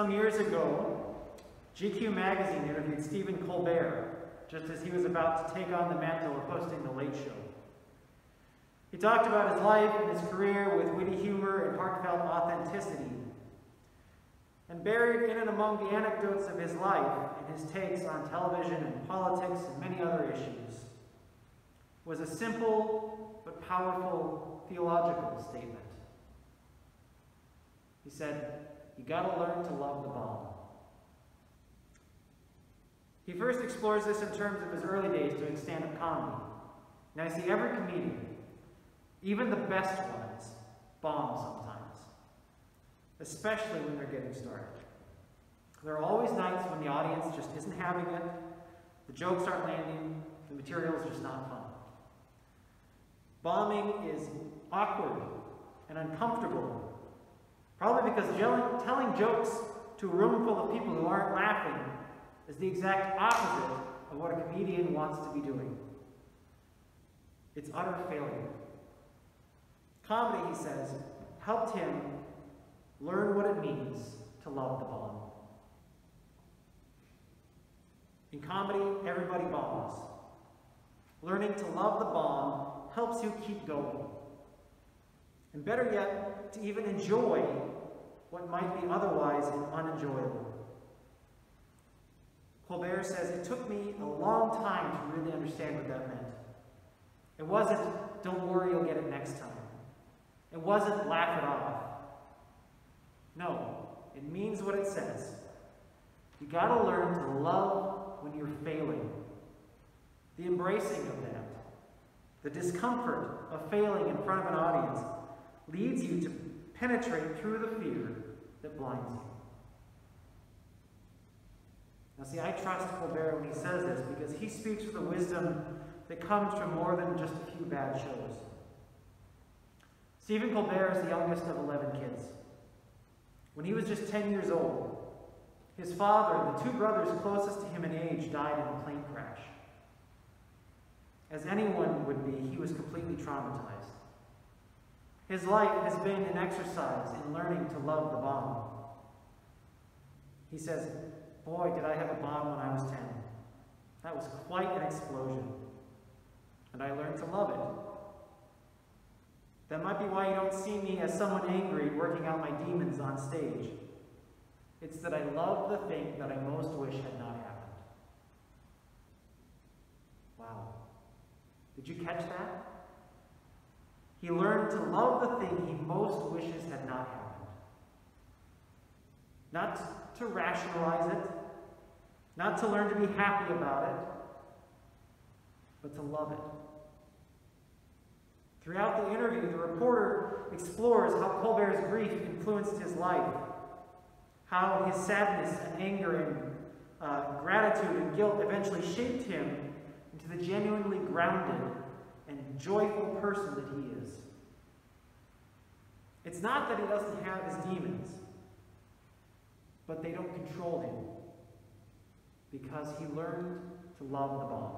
Some years ago, GQ magazine interviewed Stephen Colbert just as he was about to take on the mantle of hosting The Late Show. He talked about his life and his career with witty humor and heartfelt authenticity. And buried in and among the anecdotes of his life and his takes on television and politics and many other issues was a simple but powerful theological statement. He said, You gotta learn to love the bomb. He first explores this in terms of his early days doing stand up comedy. Now, I see every comedian, even the best ones, bomb sometimes, especially when they're getting started. There are always nights when the audience just isn't having it, the jokes aren't landing, the material is just not fun. Bombing is awkward and uncomfortable, probably because telling jokes to a room full of people who aren't laughing is the exact opposite of what a comedian wants to be doing. It's utter failure. Comedy, he says, helped him learn what it means to love the bomb. In comedy, everybody bombs. Learning to love the bomb helps you keep going. And better yet, to even enjoy what might be otherwise unenjoyable. Colbert says, It took me a long time to really understand what that meant. It wasn't, don't worry, you'll get it next time. It wasn't, laugh it off. No, it means what it says. You gotta learn to love when you're failing. The embracing of that, the discomfort of failing in front of an audience, leads you to penetrate through the fear that blinds you. Now, see, I trust Colbert when he says this because he speaks with a wisdom that comes from more than just a few bad shows. Stephen Colbert is the youngest of 11 kids. When he was just 10 years old, his father and the two brothers closest to him in age died in a plane crash. As anyone would be, he was completely traumatized. His life has been an exercise in learning to love the bomb. He says, Boy, did I have a bomb when I was 10. That was quite an explosion. And I learned to love it. That might be why you don't see me as someone angry working out my demons on stage. It's that I love the thing that I most wish had not happened. Wow. Did you catch that? He learned to love the thing he most wishes had not happened. Not to rationalize it, not to learn to be happy about it, but to love it. Throughout the interview, the reporter explores how Colbert's grief influenced his life, how his sadness and anger and uh, gratitude and guilt eventually shaped him into the genuinely grounded joyful person that he is. It's not that he doesn't have his demons but they don't control him because he learned to love the bomb.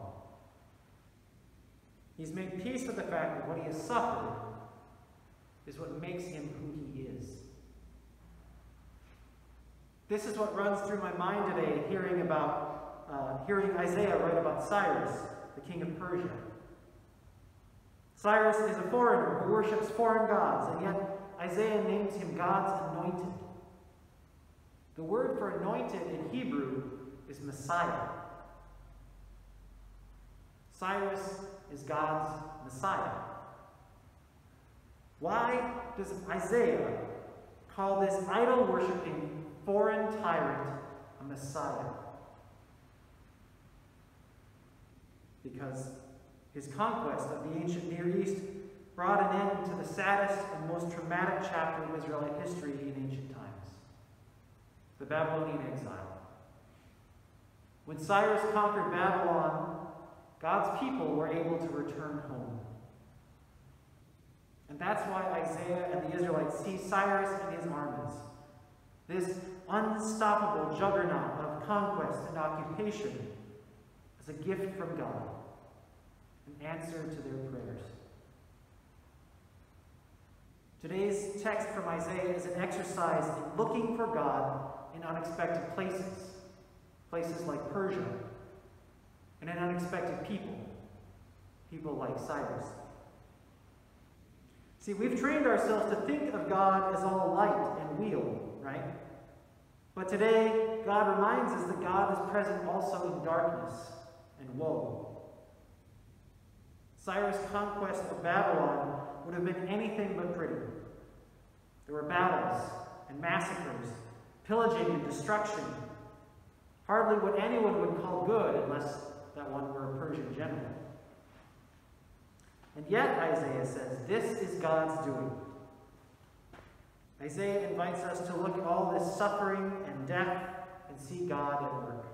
He's made peace with the fact that what he has suffered is what makes him who he is. This is what runs through my mind today, hearing about, uh, hearing Isaiah write about Cyrus, the king of Persia. Cyrus is a foreigner who worships foreign gods, and yet Isaiah names him God's anointed. The word for anointed in Hebrew is Messiah. Cyrus is God's Messiah. Why does Isaiah call this idol worshiping foreign tyrant a Messiah? Because his conquest of the ancient Near East brought an end to the saddest and most traumatic chapter of Israelite history in ancient times the Babylonian exile. When Cyrus conquered Babylon, God's people were able to return home. And that's why Isaiah and the Israelites see Cyrus and his armies, this unstoppable juggernaut of conquest and occupation, as a gift from God, an answer to their prayers. Today's text from Isaiah is an exercise in looking for God in unexpected places, places like Persia, and in unexpected people, people like Cyrus. See, we've trained ourselves to think of God as all light and weal, right? But today, God reminds us that God is present also in darkness and woe. Cyrus' conquest of Babylon would have been anything but pretty. There were battles and massacres, pillaging and destruction. Hardly what anyone would call good unless that one were a Persian general. And yet, Isaiah says, this is God's doing. Isaiah invites us to look at all this suffering and death and see God at work.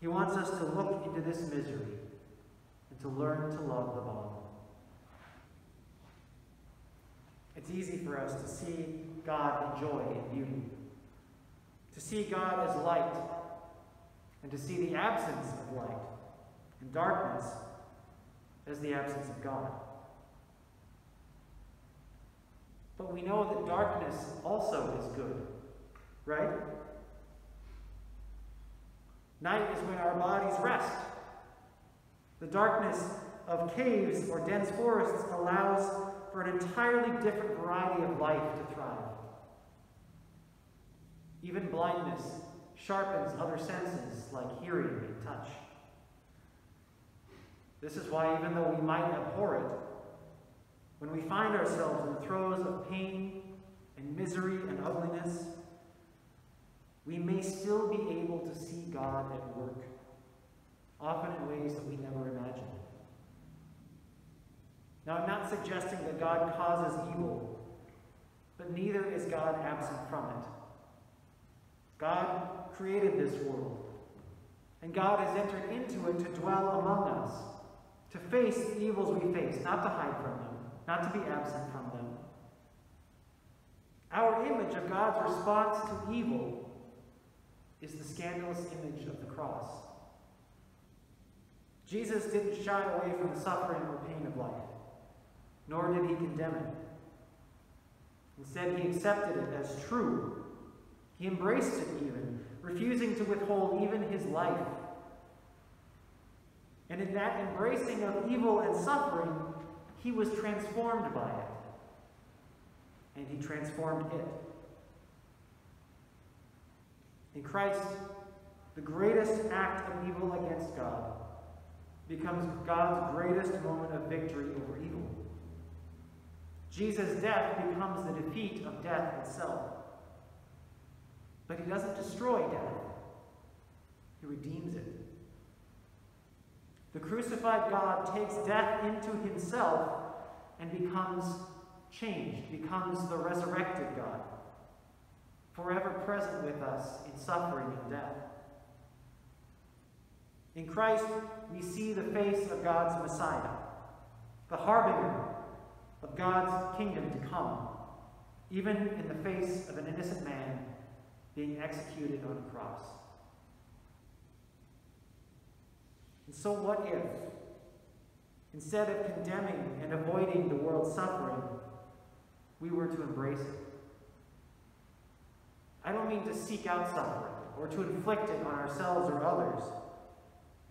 He wants us to look into this misery to learn to love the bomb. It's easy for us to see God in joy and beauty, to see God as light, and to see the absence of light and darkness as the absence of God. But we know that darkness also is good, right? Night is when our bodies rest. The darkness of caves or dense forests allows for an entirely different variety of life to thrive. Even blindness sharpens other senses like hearing and touch. This is why, even though we might abhor it, when we find ourselves in the throes of pain and misery and ugliness, we may still be able to see God at work, often in ways that we never imagined. Now, I'm not suggesting that God causes evil, but neither is God absent from it. God created this world, and God has entered into it to dwell among us to face the evils we face, not to hide from them, not to be absent from them. Our image of God's response to evil is the scandalous image of the cross. Jesus didn't shy away from the suffering or pain of life, nor did he condemn it. Instead, he accepted it as true. He embraced it even, refusing to withhold even his life and in that embracing of evil and suffering, he was transformed by it. And he transformed it. In Christ, the greatest act of evil against God becomes God's greatest moment of victory over evil. Jesus' death becomes the defeat of death itself. But he doesn't destroy death, he redeems it. The crucified God takes death into himself and becomes changed, becomes the resurrected God, forever present with us in suffering and death. In Christ, we see the face of God's Messiah, the harbinger of God's kingdom to come, even in the face of an innocent man being executed on a cross. And so, what if, instead of condemning and avoiding the world's suffering, we were to embrace it? I don't mean to seek out suffering or to inflict it on ourselves or others.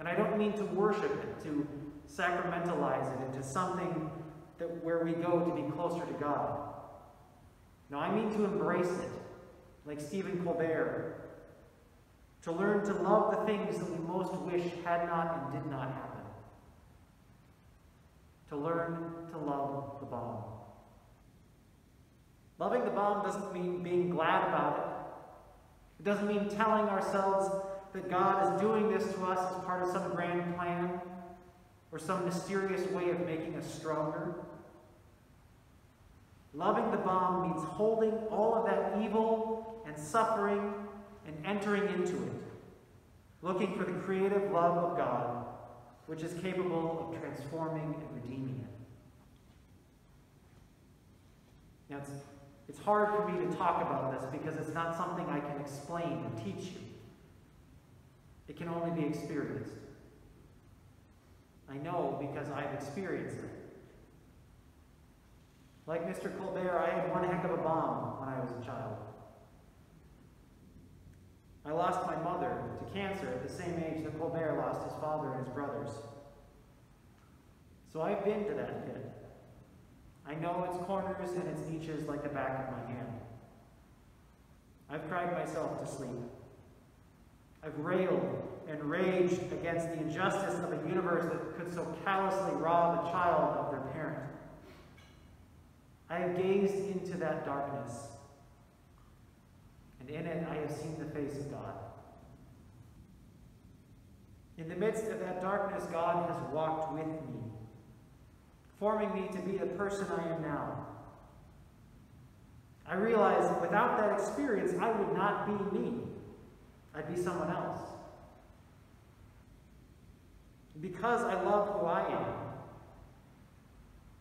And I don't mean to worship it, to sacramentalize it into something that where we go to be closer to God. No, I mean to embrace it, like Stephen Colbert to learn to love the things that we most wish had not and did not happen, to learn to love the bomb. Loving the bomb doesn't mean being glad about it. It doesn't mean telling ourselves that God is doing this to us as part of some grand plan or some mysterious way of making us stronger. Loving the bomb means holding all of that evil and suffering and entering into it, looking for the creative love of God, which is capable of transforming and redeeming it. Now, it's, it's hard for me to talk about this because it's not something I can explain and teach you. It can only be experienced. I know because I've experienced it. Like Mr. Colbert, I had one heck of a bomb when I was a child. I lost my mother to cancer at the same age that Colbert lost his father and his brothers. So I've been to that pit. I know its corners and its niches like the back of my hand. I've cried myself to sleep. I've railed and raged against the injustice of a universe that could so callously rob a child of their parent. I have gazed into that darkness, and in it I have seen the face of God. In the midst of that darkness, God has walked with me, forming me to be the person I am now. I realize that without that experience, I would not be me. I'd be someone else. Because I love who I am.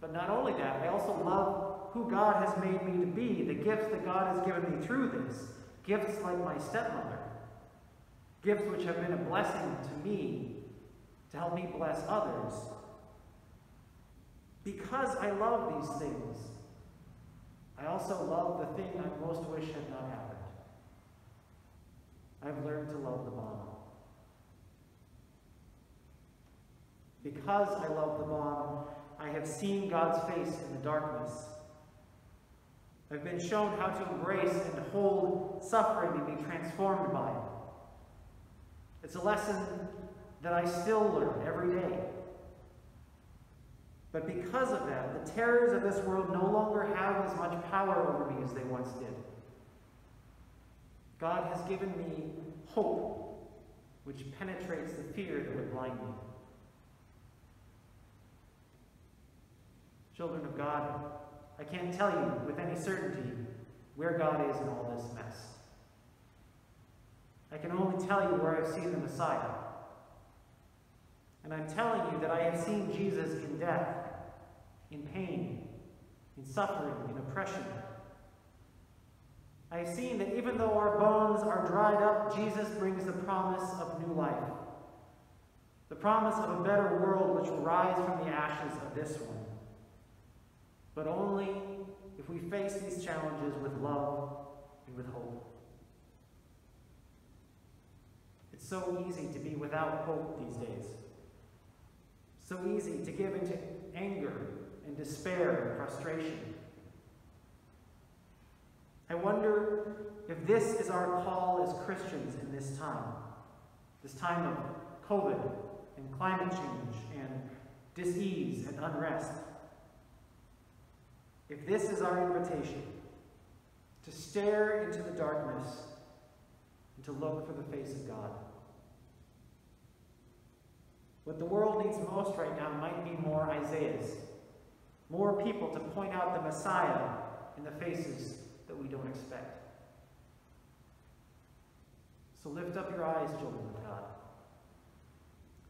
But not only that, I also love who God has made me to be, the gifts that God has given me through this. Gifts like my stepmother. Gifts which have been a blessing to me to help me bless others. Because I love these things, I also love the thing I most wish had not happened. I've learned to love the bomb. Because I love the bomb, I have seen God's face in the darkness. I've been shown how to embrace and hold suffering and be transformed by it. It's a lesson that I still learn every day. But because of that, the terrors of this world no longer have as much power over me as they once did. God has given me hope, which penetrates the fear that would blind me. Children of God, I can't tell you with any certainty where God is in all this mess. I can only tell you where I've seen the Messiah. And I'm telling you that I have seen Jesus in death, in pain, in suffering, in oppression. I have seen that even though our bones are dried up, Jesus brings the promise of new life. The promise of a better world which will rise from the ashes of this one. But only if we face these challenges with love and with hope. It's so easy to be without hope these days. So easy to give into anger and despair and frustration. I wonder if this is our call as Christians in this time, this time of COVID and climate change and disease and unrest. If this is our invitation to stare into the darkness and to look for the face of God. What the world needs most right now might be more Isaiahs, more people to point out the Messiah in the faces we don't expect. So lift up your eyes, children of God.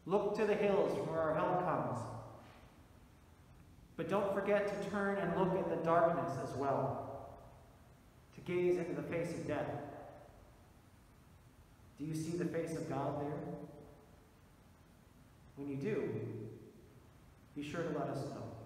Look to the hills from where our help comes. But don't forget to turn and look at the darkness as well, to gaze into the face of death. Do you see the face of God there? When you do, be sure to let us know.